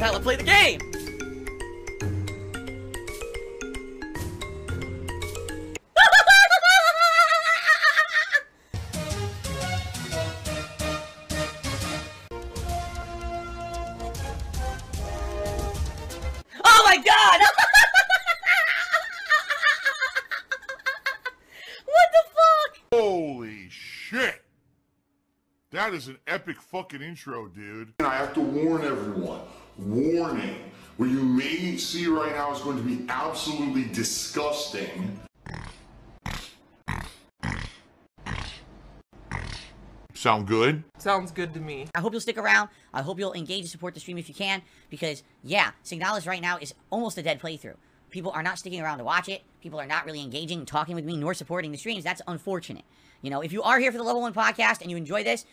is how I play the game! oh my god! what the fuck? Holy shit! That is an epic fucking intro, dude. And I have to warn everyone. Warning. What you may see right now is going to be absolutely disgusting. Sound good? Sounds good to me. I hope you'll stick around. I hope you'll engage and support the stream if you can, because yeah, Signalis right now is almost a dead playthrough. People are not sticking around to watch it. People are not really engaging and talking with me nor supporting the streams. That's unfortunate. You know, if you are here for the Level 1 podcast and you enjoy this,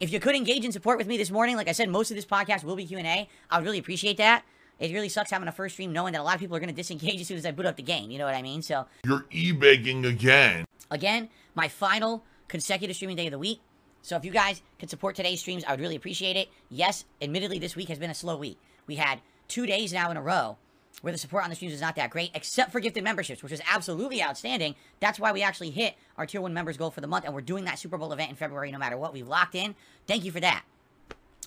if you could engage and support with me this morning, like I said, most of this podcast will be Q&A. I would really appreciate that. It really sucks having a first stream knowing that a lot of people are going to disengage as soon as I boot up the game. You know what I mean? So, You're e-begging again. again, my final consecutive streaming day of the week. So if you guys could support today's streams, I would really appreciate it. Yes, admittedly, this week has been a slow week. We had two days now in a row where the support on the streams is not that great, except for gifted memberships, which is absolutely outstanding. That's why we actually hit our tier one members goal for the month, and we're doing that Super Bowl event in February no matter what. We've locked in. Thank you for that.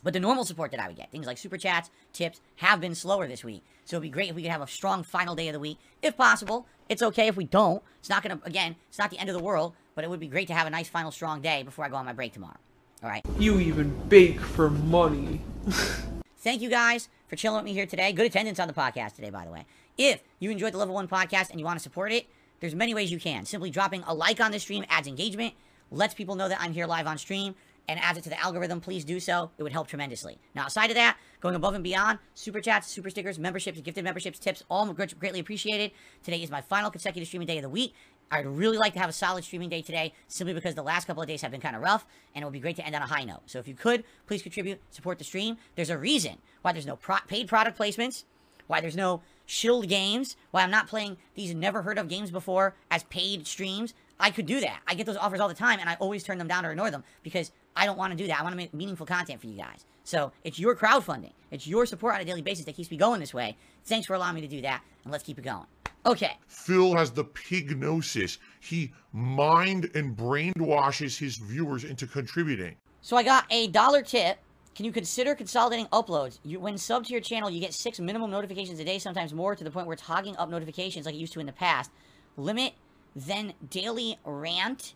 But the normal support that I would get, things like super chats, tips, have been slower this week. So it'd be great if we could have a strong final day of the week, if possible. It's okay if we don't. It's not gonna, again, it's not the end of the world, but it would be great to have a nice final strong day before I go on my break tomorrow. All right. You even bake for money. Thank you guys for chilling with me here today. Good attendance on the podcast today, by the way. If you enjoyed the Level 1 podcast and you want to support it, there's many ways you can. Simply dropping a like on the stream adds engagement, lets people know that I'm here live on stream, and adds it to the algorithm. Please do so. It would help tremendously. Now, outside of that, going above and beyond, super chats, super stickers, memberships, gifted memberships, tips, all greatly appreciated. Today is my final consecutive streaming day of the week. I'd really like to have a solid streaming day today, simply because the last couple of days have been kind of rough, and it would be great to end on a high note. So if you could, please contribute, support the stream. There's a reason why there's no pro- paid product placements, why there's no shilled games, why I'm not playing these never heard of games before as paid streams. I could do that. I get those offers all the time, and I always turn them down or ignore them because I don't want to do that. I want to make meaningful content for you guys. So it's your crowdfunding, it's your support on a daily basis that keeps me going this way. Thanks for allowing me to do that, and let's keep it going. Okay. Phil has the pignosis. He mind and brainwashes his viewers into contributing. So I got a dollar tip. Can you consider consolidating uploads? You, when sub to your channel, you get six minimum notifications a day, sometimes more, to the point where it's hogging up notifications like it used to in the past. Limit then daily rant.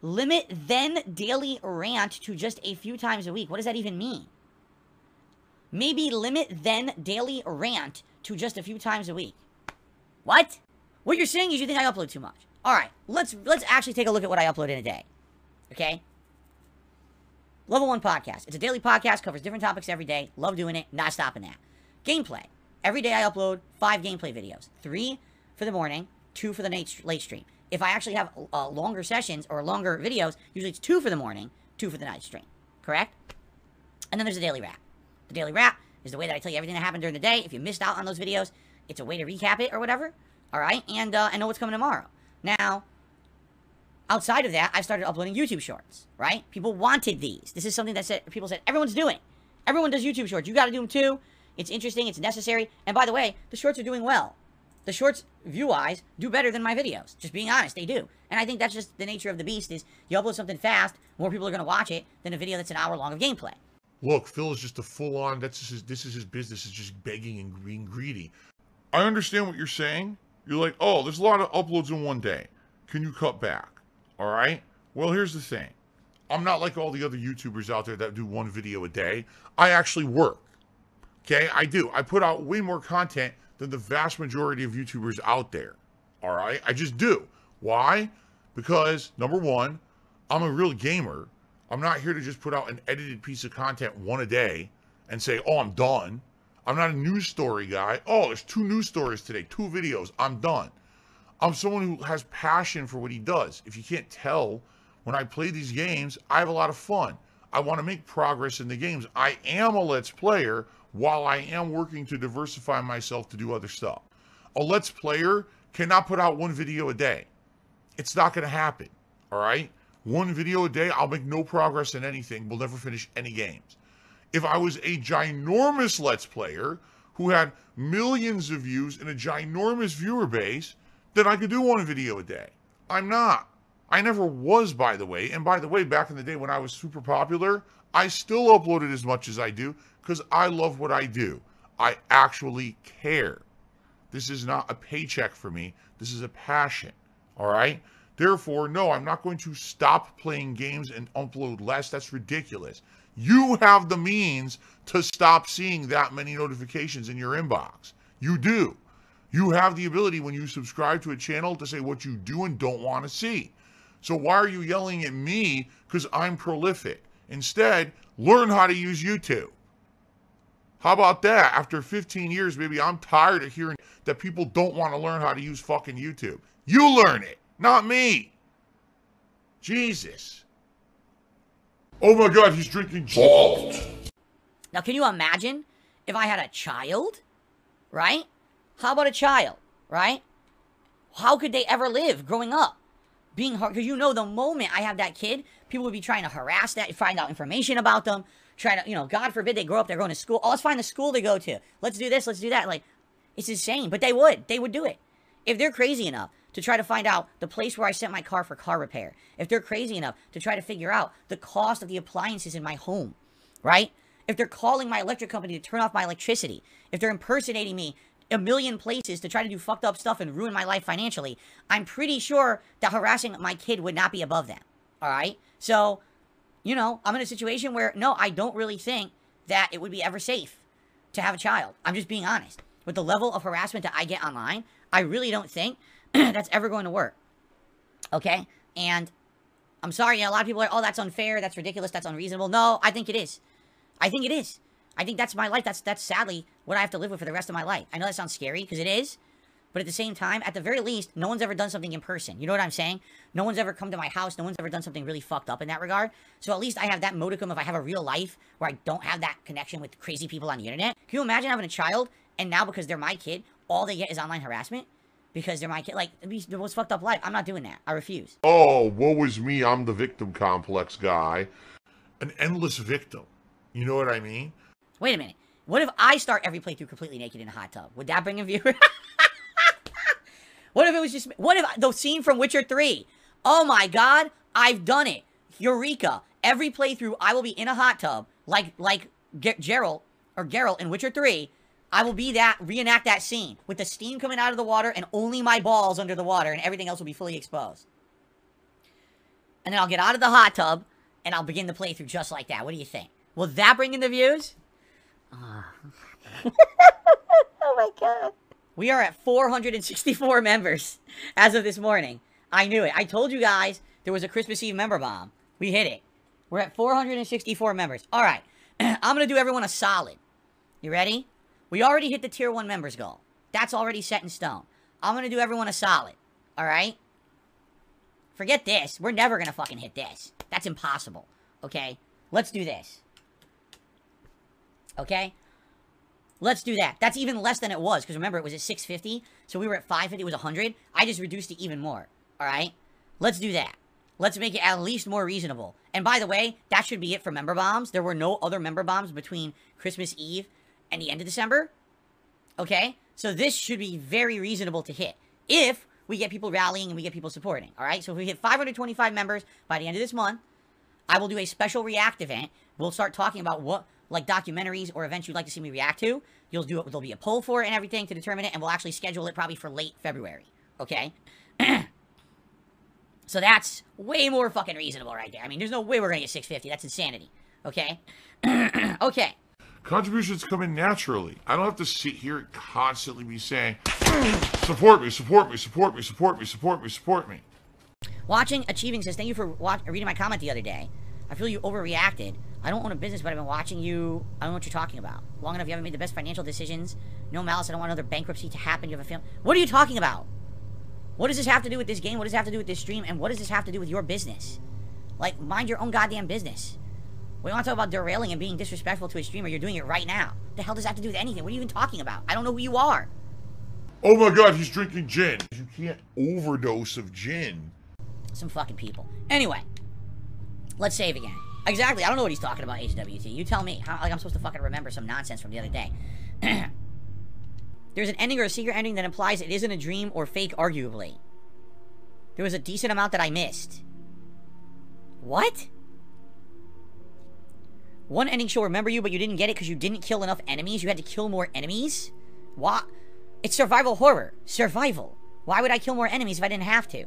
Limit then daily rant to just a few times a week. What does that even mean? Maybe limit then daily rant to just a few times a week. What? What you're saying is you think I upload too much. All right, let's let's actually take a look at what I upload in a day. Okay? Level 1 podcast. It's a daily podcast, covers different topics every day. Love doing it, not stopping that. Gameplay. Every day I upload five gameplay videos. Three for the morning, two for the late, late stream. If I actually have uh, longer sessions or longer videos, usually it's two for the morning, two for the night stream. Correct? And then there's a daily wrap. The daily wrap is the way that I tell you everything that happened during the day. If you missed out on those videos, it's a way to recap it or whatever. All right? And uh, I know what's coming tomorrow. Now, outside of that, I started uploading YouTube shorts, right? People wanted these. This is something that said, people said, everyone's doing. Everyone does YouTube shorts. You got to do them too. It's interesting. It's necessary. And by the way, the shorts are doing well. The shorts, view-wise, do better than my videos. Just being honest, they do. And I think that's just the nature of the beast is you upload something fast, more people are going to watch it than a video that's an hour long of gameplay. Look, Phil is just a full-on. That's his, this is his business. Is just begging and being greedy. I understand what you're saying. You're like, oh, there's a lot of uploads in one day. Can you cut back? All right. Well, here's the thing. I'm not like all the other YouTubers out there that do one video a day. I actually work. Okay, I do. I put out way more content than the vast majority of YouTubers out there. All right, I just do. Why? Because number one, I'm a real gamer. I'm not here to just put out an edited piece of content one a day and say, oh, I'm done. I'm not a news story guy. Oh, there's two news stories today, two videos. I'm done. I'm someone who has passion for what he does. If you can't tell, when I play these games, I have a lot of fun. I want to make progress in the games. I am a Let's Player while I am working to diversify myself to do other stuff. A Let's Player cannot put out one video a day. It's not going to happen. All right? One video a day, I'll make no progress in anything. We'll never finish any games. If I was a ginormous Let's Player who had millions of views and a ginormous viewer base, then I could do one video a day. I'm not. I never was, by the way. And by the way, back in the day when I was super popular, I still uploaded as much as I do because I love what I do. I actually care. This is not a paycheck for me. This is a passion. All right? Therefore, no, I'm not going to stop playing games and upload less. That's ridiculous. You have the means to stop seeing that many notifications in your inbox. You do. You have the ability when you subscribe to a channel to say what you do and don't want to see. So why are you yelling at me because I'm prolific? Instead, learn how to use YouTube. How about that? After 15 years, maybe I'm tired of hearing that people don't want to learn how to use fucking YouTube. You learn it, not me. Jesus. Oh my god, he's drinking Halt. Now, can you imagine if I had a child, right? How about a child, right? How could they ever live growing up? Being hard, because you know, the moment I have that kid, people would be trying to harass that, find out information about them, trying to, you know, God forbid they grow up, they're going to school. Oh, let's find the school to go to. Let's do this, let's do that. Like, it's insane, but they would. They would do it. If they're crazy enough to try to find out the place where I sent my car for car repair, if they're crazy enough to try to figure out the cost of the appliances in my home, right? If they're calling my electric company to turn off my electricity, if they're impersonating me a million places to try to do fucked up stuff and ruin my life financially, I'm pretty sure that harassing my kid would not be above them. All right? So, you know, I'm in a situation where, no, I don't really think that it would be ever safe to have a child. I'm just being honest. With the level of harassment that I get online, I really don't think that's ever going to work. Okay? And I'm sorry, a lot of people are, oh, that's unfair, that's ridiculous, that's unreasonable. No, I think it is. I think it is. I think that's my life. That's that's sadly what I have to live with for the rest of my life. I know that sounds scary because it is, but at the same time, at the very least, no one's ever done something in person. You know what I'm saying? No one's ever come to my house. No one's ever done something really fucked up in that regard. So at least I have that modicum if I have a real life where I don't have that connection with crazy people on the internet. Can you imagine having a child and now because they're my kid, all they get is online harassment? Because they're my kid. Like, it'd be the most fucked up life. I'm not doing that. I refuse. Oh, woe is me. I'm the victim complex guy. An endless victim. You know what I mean? Wait a minute. What if I start every playthrough completely naked in a hot tub? Would that bring a viewer? what if it was just... What if... The scene from Witcher 3. Oh my god. I've done it. Eureka. Every playthrough, I will be in a hot tub. Like, like G Geralt, or Geralt in Witcher 3. I will be that, reenact that scene. With the steam coming out of the water and only my balls under the water and everything else will be fully exposed. And then I'll get out of the hot tub and I'll begin the playthrough just like that. What do you think? Will that bring in the views? oh my god. We are at 464 members as of this morning. I knew it. I told you guys there was a Christmas Eve member bomb. We hit it. We're at 464 members. All right. I'm going to do everyone a solid. You ready? We already hit the tier 1 members goal. That's already set in stone. I'm going to do everyone a solid. All right? Forget this. We're never going to fucking hit this. That's impossible. Okay? Let's do this. Okay? Let's do that. That's even less than it was, because remember, it was at 650, so we were at 550, it was 100. I just reduced it even more, alright? Let's do that. Let's make it at least more reasonable. And by the way, that should be it for member bombs. There were no other member bombs between Christmas Eve and the end of December. Okay? So this should be very reasonable to hit. If we get people rallying and we get people supporting, alright? So if we hit 525 members by the end of this month, I will do a special react event. We'll start talking about what like documentaries or events you'd like to see me react to. You'll do it. There'll be a poll for it and everything to determine it, and we'll actually schedule it probably for late February. Okay. so that's way more fucking reasonable right there. I mean, there's no way we're gonna get 650. That's insanity. Okay. okay. Contributions come in naturally. I don't have to sit here and constantly be saying, support me, support me, support me, support me, support me, support me. Watching Achieving says, thank you for watch- reading my comment the other day. I feel you overreacted. I don't own a business, but I've been watching you. I don't know what you're talking about. Long enough, you haven't made the best financial decisions. No malice. I don't want another bankruptcy to happen. You have a family. What are you talking about? What does this have to do with this game? What does this have to do with this stream? And what does this have to do with your business? Like, mind your own goddamn business. We want to talk about derailing and being disrespectful to a streamer. You're doing it right now. What the hell does that have to do with anything? What are you even talking about? I don't know who you are. Oh my god, he's drinking gin. You can't overdose of gin. Some fucking people. Anyway, let's save again. Exactly. I don't know what he's talking about, HWT. You tell me. How, like, I'm supposed to fucking remember some nonsense from the other day. There's an ending or a secret ending that implies it isn't a dream or fake, arguably. There was a decent amount that I missed. What? One ending she'll remember you, but you didn't get it because you didn't kill enough enemies. You had to kill more enemies? What? It's survival horror. Survival. Why would I kill more enemies if I didn't have to?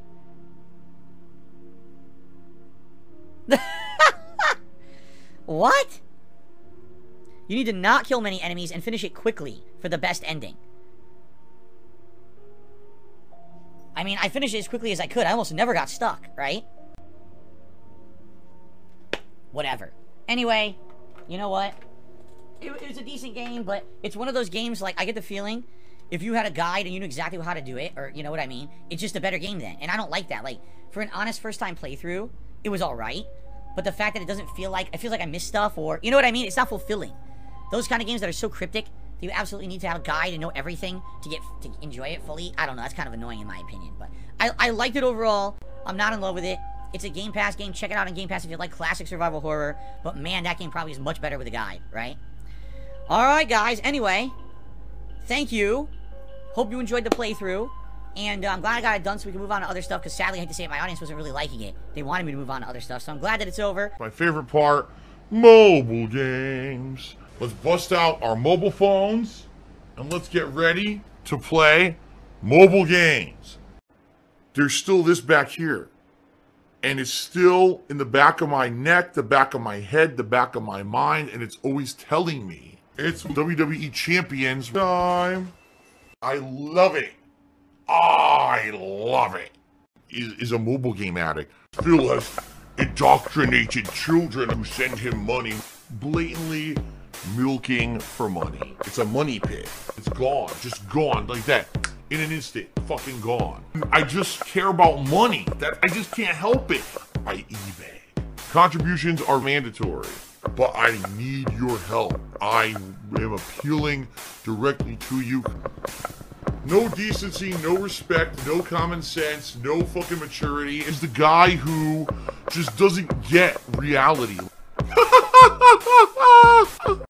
what? You need to not kill many enemies and finish it quickly for the best ending. I mean, I finished it as quickly as I could. I almost never got stuck, right? Whatever. Anyway, you know what? It, it was a decent game, but it's one of those games, like, I get the feeling if you had a guide and you knew exactly how to do it, or you know what I mean, it's just a better game then. And I don't like that. Like, for an honest first time playthrough, it was alright. But the fact that it doesn't feel like, it feels like I missed stuff, or, you know what I mean? It's not fulfilling. Those kind of games that are so cryptic, that you absolutely need to have a guide and know everything to get, to enjoy it fully. I don't know, that's kind of annoying in my opinion. But I, I liked it overall. I'm not in love with it. It's a Game Pass game. Check it out on Game Pass if you like classic survival horror. But man, that game probably is much better with a guide, right? Alright, guys. Anyway, thank you. Hope you enjoyed the playthrough. And uh, I'm glad I got it done so we can move on to other stuff. Because sadly, I hate to say it, my audience wasn't really liking it. They wanted me to move on to other stuff. So I'm glad that it's over. My favorite part, mobile games. Let's bust out our mobile phones and let's get ready to play mobile games. There's still this back here. And it's still in the back of my neck, the back of my head, the back of my mind, and it's always telling me it's WWE Champions time. I love it. I love it. Is, a mobile game addict. Phil has indoctrinated children who send him money, blatantly milking for money. It's a money pit. It's gone, just gone like that. In an instant, fucking gone. I just care about money. That I just can't help it. I eBay. Contributions are mandatory, but I need your help. I am appealing directly to you. No decency, no respect, no common sense, no fucking maturity is the guy who just doesn't get reality.